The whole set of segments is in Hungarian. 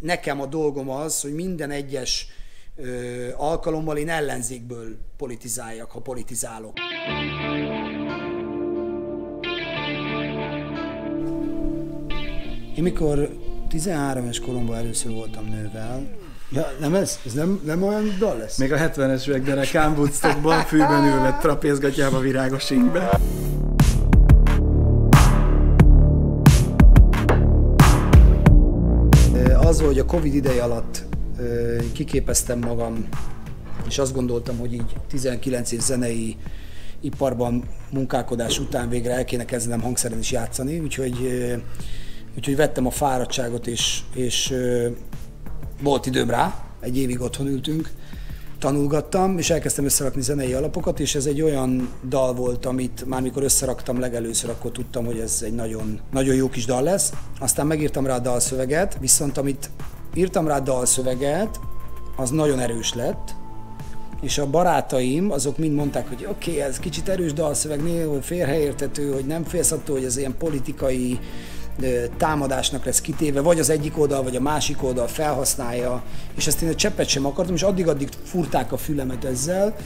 nekem a dolgom az, hogy minden egyes ö, alkalommal én ellenzékből politizáljak, ha politizálok. Én mikor 13 éves koromban először voltam nővel, Ja, nem ez? Ez nem, nem olyan dal lesz? Még a 70-es években a Kámbuctokban fűben ülve trapézgatjába virágos ingbe. Az, hogy a Covid ideje alatt kiképeztem magam, és azt gondoltam, hogy így 19 év zenei iparban munkálkodás után végre el kéne kezdenem hangszeren is játszani, úgyhogy, úgyhogy vettem a fáradtságot, és, és volt időm rá, egy évig otthon ültünk, tanulgattam, és elkezdtem összerakni zenei alapokat, és ez egy olyan dal volt, amit már mikor összeraktam legelőször, akkor tudtam, hogy ez egy nagyon, nagyon jó kis dal lesz. Aztán megírtam rá a dalszöveget, viszont amit írtam rá a dalszöveget, az nagyon erős lett, és a barátaim, azok mind mondták, hogy oké, okay, ez kicsit erős dalszöveg, néha félreértető, hogy nem félsz attól, hogy ez ilyen politikai támadásnak lesz kitéve, vagy az egyik oldal, vagy a másik oldal felhasználja, és ezt én egy cseppet sem akartam, és addig-addig furták a fülemet ezzel,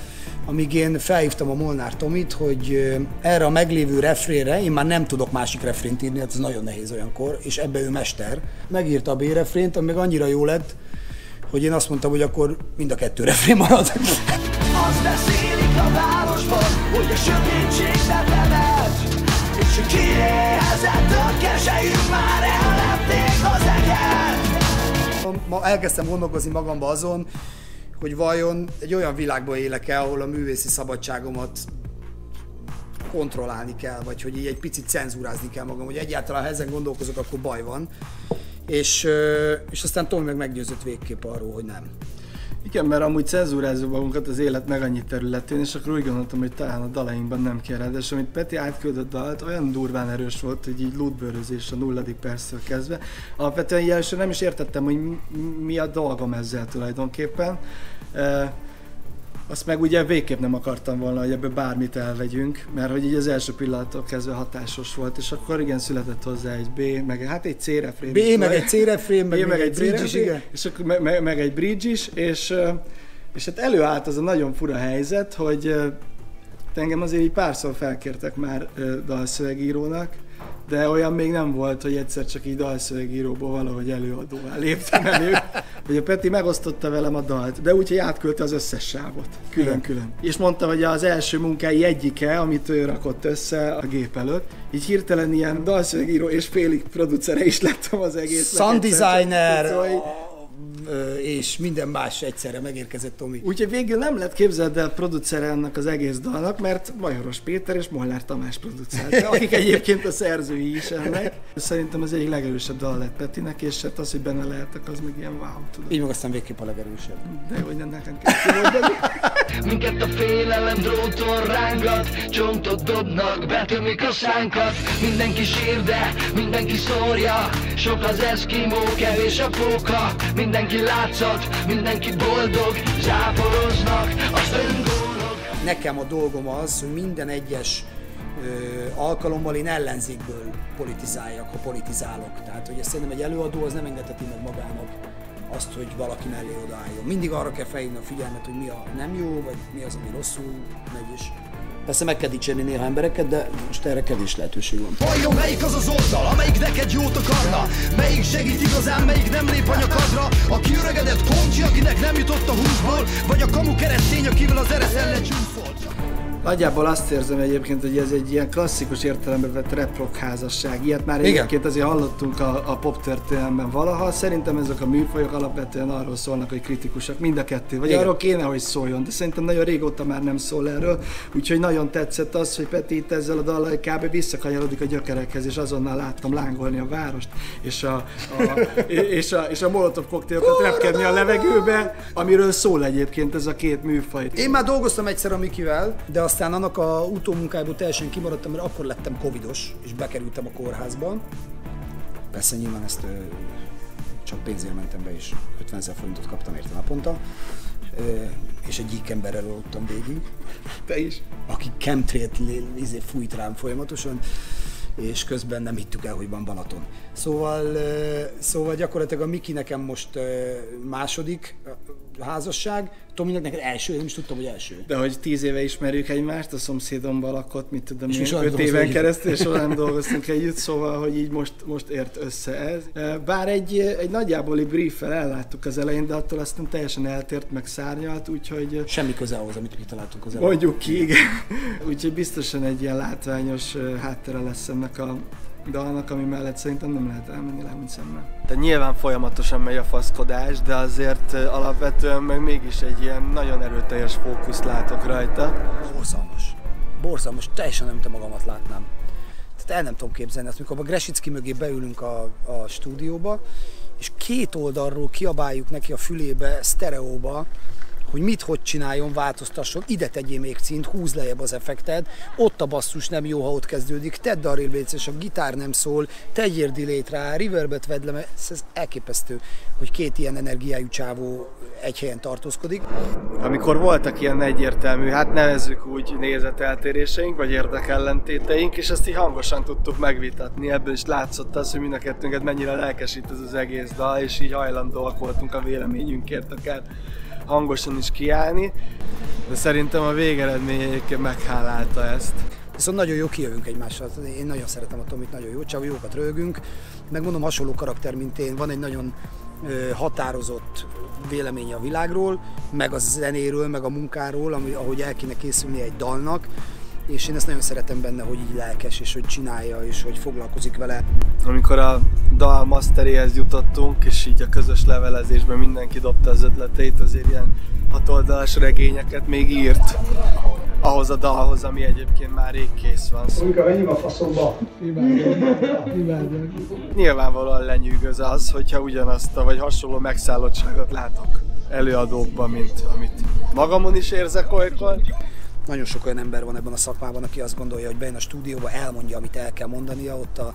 amíg én felhívtam a Molnár Tomit, hogy erre a meglévő refrénre, én már nem tudok másik refrént írni, hát ez nagyon nehéz olyankor, és ebbe ő mester. Megírta a B-refrént, ami meg annyira jó lett, hogy én azt mondtam, hogy akkor mind a kettő refrén marad. Azt beszélik a városban, hogy a sötétség Ma elkezdtem gondolkozni magamba azon, hogy vajon egy olyan világban élek el, ahol a művészi szabadságomat kontrollálni kell, vagy hogy így egy picit cenzúrázni kell magam, hogy egyáltalán ha ezen gondolkozok, akkor baj van. És, és aztán Tomi meg meggyőzött végképp arról, hogy nem. Igen, mert amúgy cenzúrázzuk magunkat az élet meg annyi területén, és akkor úgy gondoltam, hogy talán a dalainkban nem kell és amit Peti átküldött dalt, olyan durván erős volt, hogy így lootbőrözés a nulladik perctől kezdve. Alapvetően jelesen nem is értettem, hogy mi a dolgom ezzel tulajdonképpen azt meg ugye végképp nem akartam volna, hogy ebből bármit elvegyünk, mert hogy így az első pillanattól kezdve hatásos volt, és akkor igen, született hozzá egy B, meg hát egy C refrén. B, meg egy C refrén, meg, meg, egy bridge is, igen. És akkor meg, meg egy bridge is, és, és hát előállt az a nagyon fura helyzet, hogy engem azért így párszor felkértek már dalszövegírónak, de olyan még nem volt, hogy egyszer csak így dalszövegíróból valahogy előadóvá léptem elő, hogy a Peti megosztotta velem a dalt, de úgy, hogy átküldte az összes sávot, külön-külön. És mondta, hogy az első munkái egyike, amit ő rakott össze a gép előtt, így hirtelen ilyen dalszövegíró és félig producere is lettem az egész. Sound designer, és minden más egyszerre megérkezett Tomi. Úgyhogy végül nem lett képzeld el producere ennek az egész dalnak, mert Majoros Péter és Molnár Tamás producelte, akik egyébként a szerzői is ennek. Szerintem az egyik legerősebb dal lett Petinek, és hát az, hogy benne lehetek, az még ilyen wow, tudod. Így meg aztán végképp a legerősebb. De hogy nem nekem kell Minket a félelem dróton rángat, csontot dobnak, betömik a szánkat. Mindenki sír, de mindenki szórja, sok az eszkimó, kevés a póka. Mindenki látszat, mindenki boldog, záporoznak az öngólok. Nekem a dolgom az, hogy minden egyes alkalommal én ellenzékből politizáljak, ha politizálok. Tehát, hogy szerintem egy előadó az nem engedheti meg magának azt, hogy valaki mellé odaálljon. Mindig arra kell felhívni a figyelmet, hogy mi a nem jó, vagy mi az, ami rosszul megy, és Persze meg kell dicsérni néha embereket, de most erre kevés lehetőség van. Vajon melyik az az oldal, amelyik neked jót akarna? Melyik segít igazán, melyik nem lép a nyakadra? A kiöregedett koncsi, akinek nem jutott a húsból? Vagy a kamu keresztény, akivel az ereszen lecsúszolt? Nagyjából azt érzem egyébként, hogy ez egy ilyen klasszikus értelemben vett reprok házasság. Ilyet már Igen. egyébként azért hallottunk a, a pop történelemben valaha. Szerintem ezek a műfajok alapvetően arról szólnak, hogy kritikusak mind a kettő. Vagy Igen. arról kéne, hogy szóljon. De szerintem nagyon régóta már nem szól erről. Úgyhogy nagyon tetszett az, hogy Peti itt ezzel a dallal kb. visszakanyarodik a gyökerekhez, és azonnal láttam lángolni a várost, és a, a, és a, és a molotov koktélokat repkedni a levegőbe, amiről szól egyébként ez a két műfaj. Én már dolgoztam egyszer a Mikivel, de a aztán annak a utómunkájából teljesen kimaradtam, mert akkor lettem covidos, és bekerültem a kórházba. Persze nyilván ezt csak pénzért mentem be, és 50 ezer forintot kaptam érte naponta. És egy gyík emberrel aludtam végig. Te is? Aki chemtrailt izé, fújt rám folyamatosan. és közben nem hittük el, hogy van Balaton. Szóval, szóval gyakorlatilag a Miki nekem most második házasság, Tominak neked első, én nem is tudtam, hogy első. De hogy tíz éve ismerjük egymást, a szomszédomban lakott, mit tudom és én, öt éven keresztül, és olyan dolgoztunk együtt, szóval, hogy így most, most ért össze ez. Bár egy, egy nagyjáboli brieffel elláttuk az elején, de attól aztán teljesen eltért, meg szárnyalt, úgyhogy... Semmi köze ahhoz, amit mi találtunk az elején. Mondjuk ki, igen. úgyhogy biztosan egy ilyen látványos háttere lesz ennek a dalnak, ami mellett szerintem nem lehet elmenni le, mint szemmel. De nyilván folyamatosan megy a faszkodás, de azért alapvetően meg mégis egy ilyen nagyon erőteljes fókuszt látok rajta. Borzalmas. Borzalmas, teljesen nem te magamat látnám. Tehát el nem tudom képzelni azt, mikor a Gresicki mögé beülünk a, a stúdióba, és két oldalról kiabáljuk neki a fülébe, sztereóba, hogy mit hogy csináljon, változtasson, ide tegyél még cint, húz lejjebb az effekted, ott a basszus nem jó, ha ott kezdődik, tedd a és a gitár nem szól, tegyél delay rá, reverbet vedd le, ez, ez elképesztő, hogy két ilyen energiájú csávó egy helyen tartózkodik. Amikor voltak ilyen egyértelmű, hát nevezzük úgy nézeteltéréseink, vagy érdekellentéteink, és ezt így hangosan tudtuk megvitatni, ebből is látszott az, hogy mind a kettőnket mennyire lelkesít ez az egész dal, és így hajlandóak voltunk a véleményünkért akár hangosan is kiállni, de szerintem a végeredmény meghálálta ezt. Viszont nagyon jó kijövünk egymással. Én nagyon szeretem a Tomit, nagyon jó, csak jókat rögünk. Megmondom, hasonló karakter, mint én. Van egy nagyon határozott véleménye a világról, meg a zenéről, meg a munkáról, ami, ahogy el kéne készülni egy dalnak, és én ezt nagyon szeretem benne, hogy így lelkes, és hogy csinálja, és hogy foglalkozik vele. Amikor a dal masteréhez jutottunk, és így a közös levelezésben mindenki dobta az ötleteit, azért ilyen hatoldalas regényeket még írt ahhoz a dalhoz, ami egyébként már rég kész van. Mondjuk, menjünk a faszomba. Nyilvánvalóan lenyűgöz az, hogyha ugyanazt a vagy hasonló megszállottságot látok előadókban, mint amit magamon is érzek olykor. Nagyon sok olyan ember van ebben a szakmában, aki azt gondolja, hogy bejön a stúdióba, elmondja, amit el kell mondania, ott a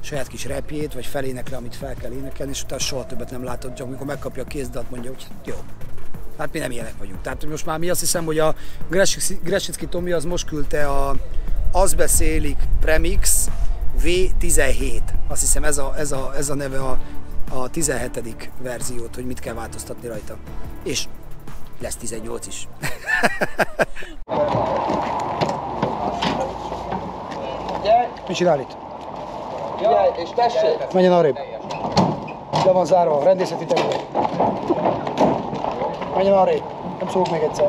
saját kis repjét, vagy felénekre, amit fel kell énekelni, és utána soha többet nem látod, csak amikor megkapja a kézdat, mondja, hogy jó, Hát mi nem ilyenek vagyunk. Tehát most már mi azt hiszem, hogy a Gresicki Tomi az most küldte a Az beszélik Premix V17. Azt hiszem ez a, ez a, ez a neve a, a 17. verziót, hogy mit kell változtatni rajta. És lesz 18 is. Mi csinál itt? Figyelj, és tessék! Menjen arrébb. Le van zárva, rendészeti terület. Menjen arrébb. Nem szólok még egyszer.